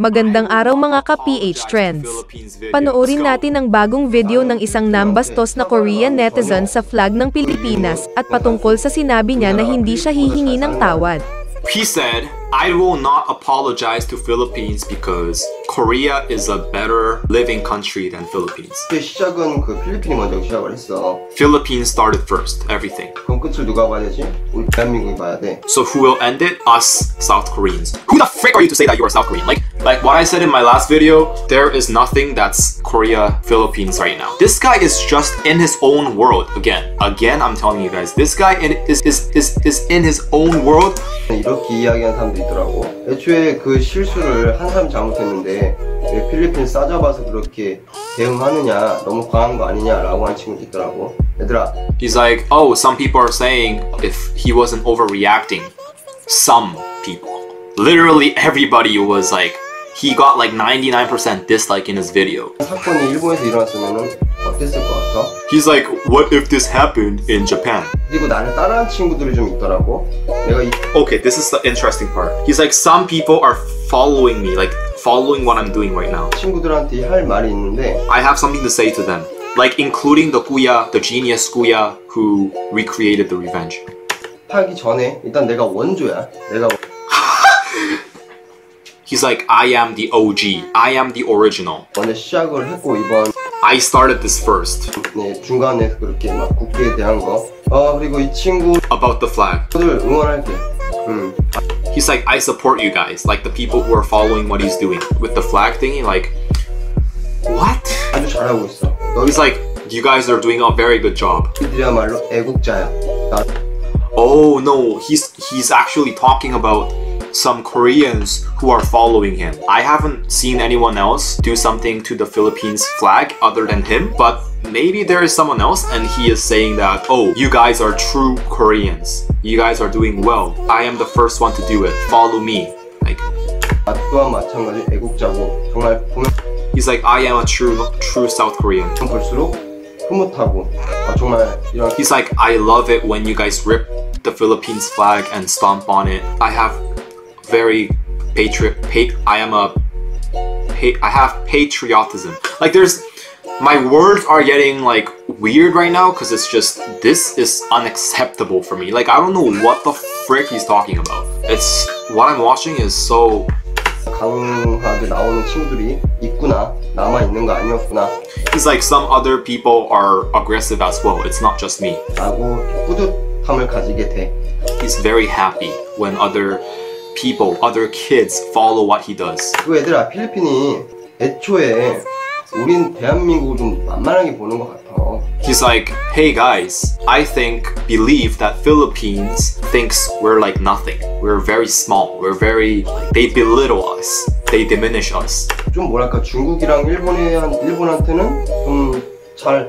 Magandang araw mga ka-PH Trends. Panoorin natin ang bagong video ng isang nambastos na Korean netizen sa flag ng Pilipinas at patungkol sa sinabi niya na hindi siya hihingi ng tawad. He said, I will not apologize to Philippines because Korea is a better living country than Philippines. 그 시작은 그 필리핀이 먼저 시작을 했어. Philippines started first, everything. 그럼 끝을 누가 봐야 되지? 우리 대한민국이 봐야 돼. So who will end it? Us, South Koreans. Who the frick are you to say that you are South Korean? Like, like what I said in my last video, there is nothing that's Korea, Philippines right now. This guy is just in his own world. Again, again, I'm telling you guys, this guy in, is, is, is, is in his own world. 이렇게 이야기하는 사람도 있더라고. 애초에 그 실수를 한 사람이 잘못했는데 왜 필리핀 싸잡아서 그렇게 대응하느냐 너무 과한 거 아니냐라고 하는 친구도 있더라고. 얘들아 He's like, oh, some people are saying if he wasn't overreacting. Some people. Literally everybody was like, he got like 99% dislike in his video. 사건이 일본에서 일어났으면 어땠을 것 같아? He's like, what if this happened in Japan? 그리고 나를 따라한 친구들이 좀 있더라고. 내가 이 Okay, this is the interesting part. He's like, some people are following me, like following what I'm doing right now. 친구들한테 할 말이 있는데 I have something to say to them. Like including the Guya, the genius Guya who recreated the revenge. 하기 전에 일단 내가 원조야. 내가 He's like, I am the OG. I am the original. 먼저 시작을 했고 이번 I started this first. 네, 중간에 그렇게 막 국기에 대한 거. 어 그리고 이 친구들 About the flag. 응원할게. 음. He's like, I support you guys. Like the people who are following what he's doing. With the flag thingy, like, what? 아주 잘하고 있어. He's like, you guys are doing a very good job. 너희들이야말로 애국자야. 나 Oh no, he's he's actually talking about some Koreans who are following him. I haven't seen anyone else do something to the Philippines flag other than him, but maybe there is someone else and he is saying that, oh, you guys are true Koreans. You guys are doing well. I am the first one to do it. Follow me. Like 나 또한 마찬가지 애국자고 정말 보면 he's like, I am a true true South Korean. 볼수록 흐뭇하고 아, 정말 이런 He's like, I love it when you guys rip the Philippines flag and stomp on it. I have very patriot. Pa- I am a. Pa- I have patriotism. Like there's, my words are getting like weird right now because it's just this is unacceptable for me. Like I don't know what the frick he's talking about. It's what I'm watching is so. 강하게 나오는 친구들이 있구나 남아 있는 거 아니었구나 He's like some other people are aggressive as well. It's not just me. 라고 뿌듯함을 가지게 돼. He's very happy when other people, other kids follow what he does. 그 얘들아 필리핀이 애초에 우린 대한민국을 좀 만만하게 보는 것 같아. He's like, hey guys, I think, believe that Philippines thinks we're like nothing. We're very small. We're very, they belittle us. They diminish us. 좀 뭐랄까 중국이랑 일본에 한 일본한테는 좀 잘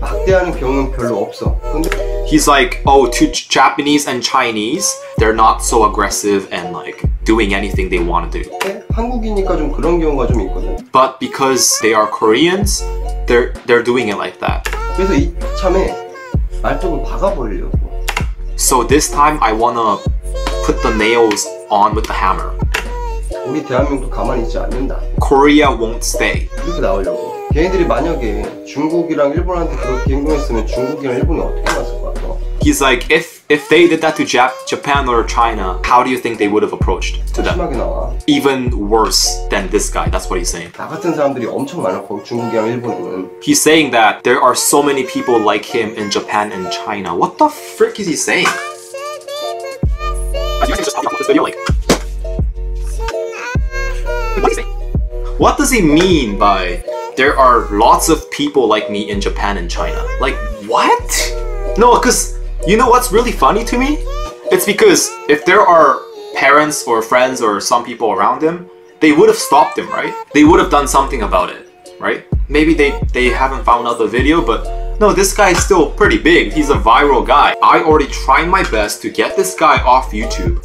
막대하는 경우는 별로 없어. 근데 He's like, oh, to J- Japanese and Chinese, they're not so aggressive and like doing anything they want to do. 한국이니까 좀 그런 경우가 좀 있거든. But because they are Koreans, they're they're doing it like that. 그래서 이참에 말뚝을 박아버리려고. So this time I wanna put the nails on with the hammer. 우리 대한민국도 가만히 있지 않는다. Korea won't stay. 이렇게 나오려고. 걔네들이 만약에 중국이랑 일본한테 그렇게 행동했으면 중국이랑 일본이 어떻게 났을 것 같아? He's like, if if they did that to Jap- Japan or China, how do you think they would have approached to them? 심하게 나와. Even worse than this guy. That's what he's saying. 나 같은 사람들이 엄청 많아. 거기 중국이랑 일본에는. He's saying that there are so many people like him in Japan and China. What the frick is he saying? Do you think just talking about this video like? What is he saying? What does he mean by there are lots of people like me in Japan and China? Like what? No, because you know what's really funny to me? It's because if there are parents or friends or some people around them, they would have stopped him, right? They would have done something about it, right? Maybe they they haven't found out the video, but no, this guy is still pretty big. He's a viral guy. I already tried my best to get this guy off YouTube.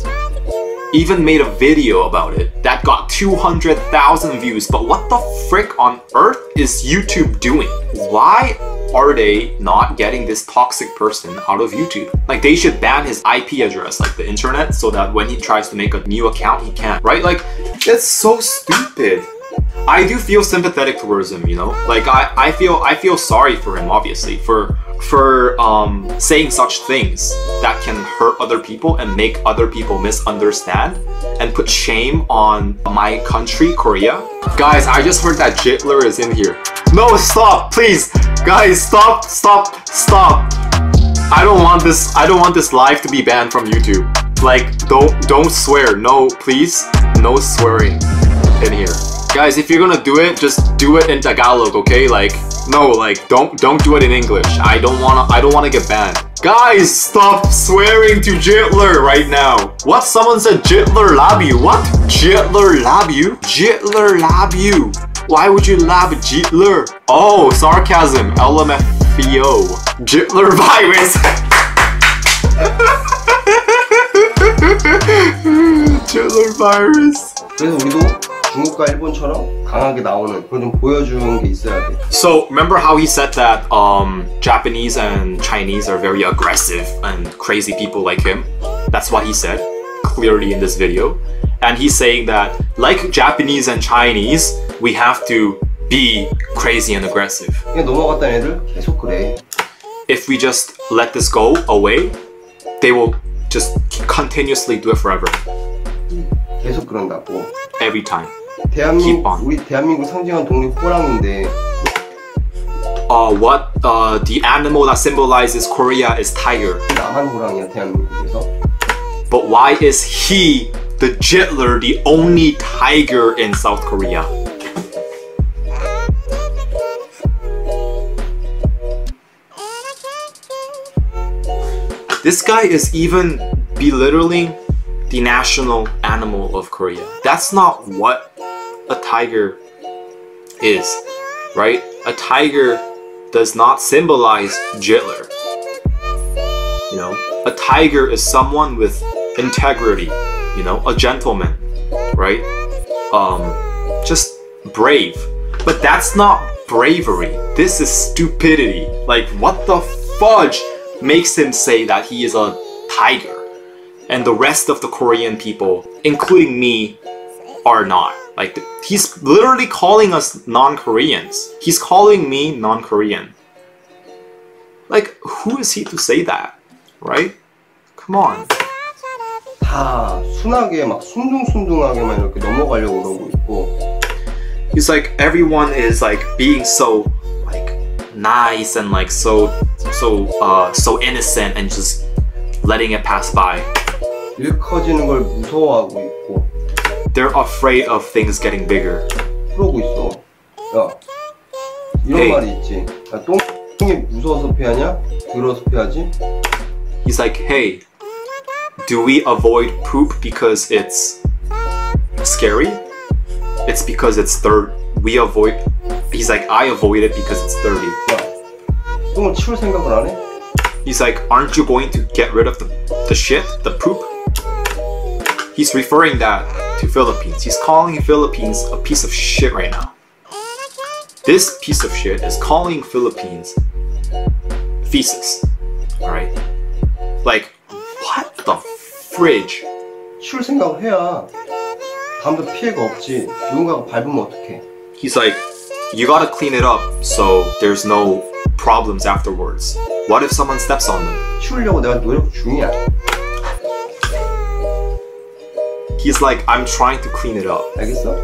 Even made a video about it that got 200,000 views. But what the frick on earth is YouTube doing? Why are they not getting this toxic person out of YouTube? Like they should ban his IP address, like the internet, so that when he tries to make a new account, he can't, right? Like it's so stupid. I do feel sympathetic towards him, you know? Like I, I feel I feel sorry for him obviously for for um saying such things that can hurt other people and make other people misunderstand and put shame on my country, Korea. Guys, I just heard that Jitler is in here. No, stop, please. Guys, stop, stop, stop. I don't want this I don't want this live to be banned from YouTube. Like don't don't swear. No, please. No swearing in here. Guys, if you're gonna do it, just do it in Tagalog, okay? Like, no, like, don't don't do it in English. I don't wanna I don't wanna get banned. Guys, stop swearing to Jitler right now. What? Someone said Jitler love you. What? Jitler love you? Jitler love you. Why would you love Jitler? Oh, sarcasm. LMFAO. Jitler virus. Jitler virus. 그래서 우리도 중국과 일본처럼 강하게 나오는 그런 좀 보여주는 게 있어야 돼. So remember how he said that um, Japanese and Chinese are very aggressive and crazy people like him? That's what he said clearly in this video. And he's saying that like Japanese and Chinese, we have to be crazy and aggressive. 그냥 넘어갔던 애들 계속 그래. If we just let this go away, they will just continuously do it forever, 계속 그런다고. every time. 대한민국 Keep on. 우리 대한민국 상징하는 동물이 호랑인데 Uh, what uh, the animal that symbolizes Korea is tiger. 나만 호랑이야 대한민국에서. But why is he, the Jitler, the only tiger in South Korea? This guy is even belittling the national animal of Korea. That's not what a tiger is, right? A tiger does not symbolize Jitler. You know, a tiger is someone with integrity, you know, a gentleman, right? Um, just brave. But that's not bravery. This is stupidity. Like, what the fudge makes him say that he is a tiger? And the rest of the Korean people, including me, are not. Like, he's literally calling us non Koreans. He's calling me non Korean. Like, who is he to say that? Right? Come on. 다 순하게 막 순둥순둥하게만 이렇게 넘어가려고 그러고 있고 He's like everyone is like being so like nice and like so so uh so innocent and just letting it pass by. 일 커지는 걸 무서워하고 있고 They're afraid of things getting bigger. 그러고 있어. 야 이런 Hey. 말이 있지. 야, 똥이 무서워서 피하냐? 더러워서 피하지? He's like, "Hey, do we avoid poop because it's scary? It's because it's third. We avoid He's like, "I avoid it because it's dirty." 야 똥을 치울 생각을 안 해? He's like, aren't you going to get rid of the, the shit, the poop? He's referring that to Philippines. He's calling Philippines a piece of shit right now. This piece of shit is calling Philippines feces. Alright? Like, what the fridge? 치울 생각을 해야 다음부터 피해가 없지. 누군가가 밟으면 어떡해. He's like, you gotta clean it up so there's no problems afterwards. What if someone steps on them? 치우려고 내가 노력 중이야. He's like, I'm trying to clean it up. 알겠어?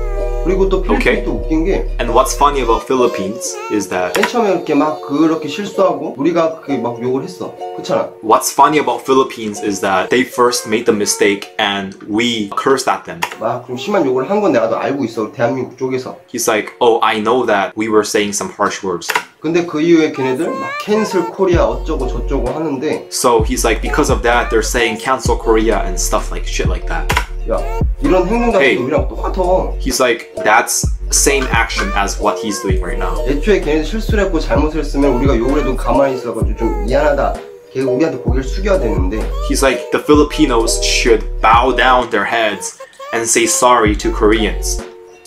그리고 또 필리핀이 오케이. 또 웃긴 게 And what's funny about Philippines is that 맨 처음에 이렇게 막 그렇게 실수하고 우리가 그렇게 막 욕을 했어. 그렇잖아. what's funny about Philippines is that they first made the mistake and we cursed at them. 막 좀 심한 욕을 한 건 내가 알고 있어. 대한민국 쪽에서. He's like, oh, I know that we were saying some harsh words. 근데 그 이후에 걔네들 막 캔슬 코리아 어쩌고 저쩌고 하는데 So he's like, because of that, they're saying cancel Korea and stuff like shit like that. 야 이런 행동 자체도 Hey. 우리랑 똑같아. He's like, that's same action as what he's doing right now. 애초에 걔네들 실수를 했고 잘못을 했으면 우리가 욕을 해도 가만히 있어가지고 좀 미안하다. 걔 우리한테 고개를 숙여야 되는데 He's like, the Filipinos should bow down their heads and say sorry to Koreans.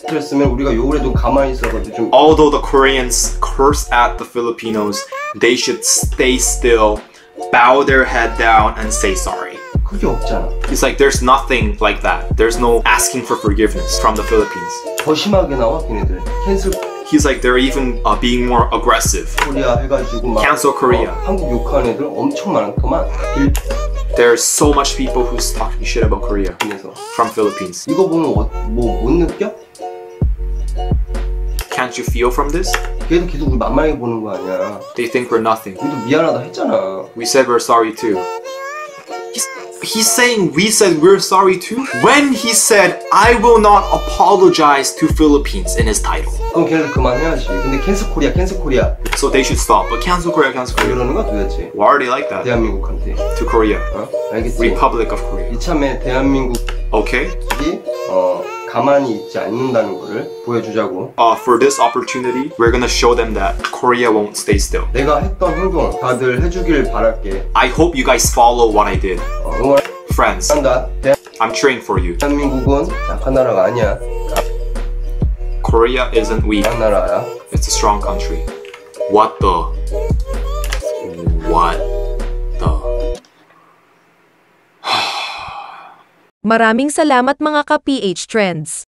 그랬으면 우리가 욕을 해도 가만히 있어가지고 좀 Although the Koreans curse at the Filipinos, they should stay still, bow their head down, and say sorry. 그게 없잖아. He's like, there's nothing like that. There's no asking for forgiveness from the Philippines. 더 심하게 나와 걔네들. 캔슬 He's like, they're even uh, being more aggressive. 코리아 해가지고 막 Cancel Korea. 어, 한국 욕하는 애들 엄청 많더만. There's so much people who's talking shit about Korea 빌핀에서. from Philippines. 이거 보면 뭐 못 느껴? Can't you feel from this? 걔도 계속 우리 만만하게 보는 거 아니야. They think we're nothing. 우리도 미안하다 했잖아. We said we're sorry too. He's, he's saying we said we're sorry too? When he said, I will not apologize to Philippines in his title. 그럼 걔네들 그만해야지. 근데 캔슬 코리아, 캔슬 코리아. So they should stop. But cancel Korea, cancel 왜 Korea. 그러는 거야 도대체? Why are they like that? 대한민국한테. To Korea. 어? 알겠지? Republic of Korea. 이참에 대한민국이 Okay? 어, 가만히 있지 않는다는 거를 보여주자고. Uh, for this opportunity, we're gonna show them that Korea won't stay still. 내가 했던 행동 다들 해주길 바랄게. I hope you guys follow what I did. Friends, I'm training for you. Korea isn't weak. It's a strong country. What the? What the? Maraming salamat mga ka-PH Trendz.